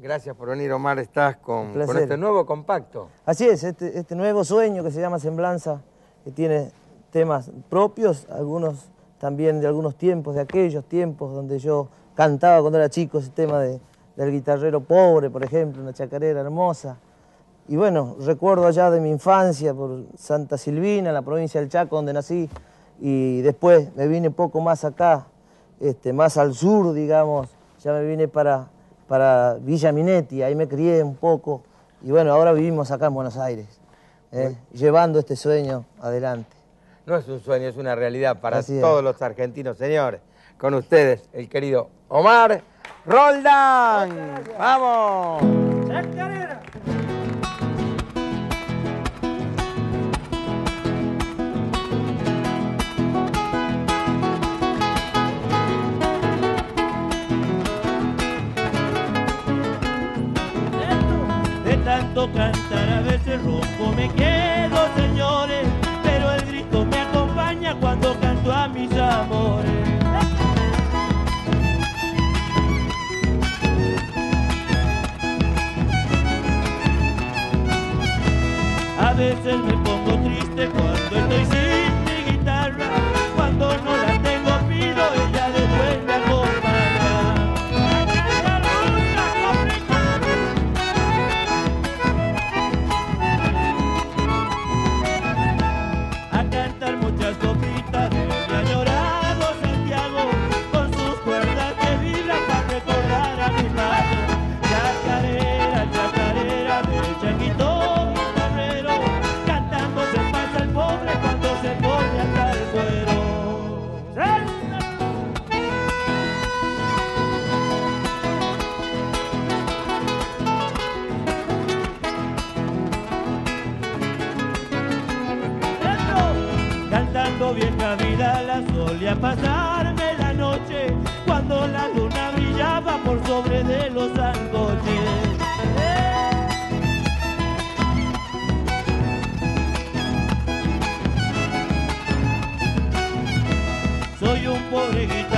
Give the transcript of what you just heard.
Gracias por venir, Omar. Estás con, con este nuevo compacto. Así es, este, este nuevo sueño que se llama Semblanza, que tiene temas propios, algunos también de algunos tiempos, de aquellos tiempos donde yo cantaba cuando era chico, ese tema de- del guitarrero pobre, por ejemplo, una chacarera hermosa. Y bueno, recuerdo allá de mi infancia por Santa Silvina, en la provincia del Chaco, donde nací, y después me vine poco más acá, este, más al sur, digamos, ya me vine para, para Villa Minetti, ahí me crié un poco, y bueno, ahora vivimos acá en Buenos Aires, ¿eh? llevando este sueño adelante. No es un sueño, es una realidad para Así es. todos los argentinos, señores. Con ustedes, el querido Omar Roldán. ¡Vamos! De cantar a veces rompo me quedo, señores, pero el grito me acompaña cuando canto a mis amores. A veces me pongo triste cuando estoy Vieja vida la solía pasarme la noche cuando la luna brillaba por sobre de los angoches. Soy un pobre guitarra